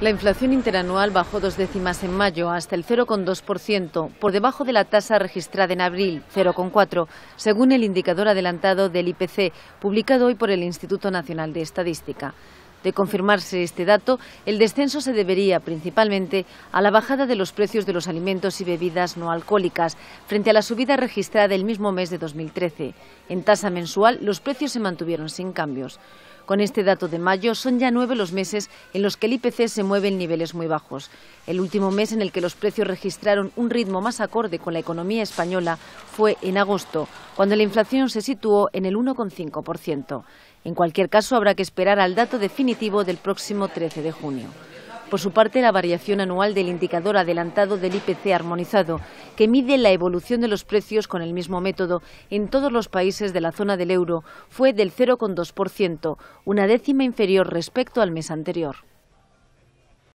La inflación interanual bajó dos décimas en mayo hasta el 0,2%, por debajo de la tasa registrada en abril, 0,4%, según el indicador adelantado del IPC, publicado hoy por el Instituto Nacional de Estadística. De confirmarse este dato, el descenso se debería principalmente a la bajada de los precios de los alimentos y bebidas no alcohólicas frente a la subida registrada el mismo mes de 2013. En tasa mensual, los precios se mantuvieron sin cambios. Con este dato de mayo, son ya nueve los meses en los que el IPC se mueve en niveles muy bajos. El último mes en el que los precios registraron un ritmo más acorde con la economía española fue en agosto, cuando la inflación se situó en el 1,5%. En cualquier caso, habrá que esperar al dato definitivo del próximo 13 de junio. Por su parte, la variación anual del indicador adelantado del IPC armonizado, que mide la evolución de los precios con el mismo método en todos los países de la zona del euro, fue del 0,2%, una décima inferior respecto al mes anterior.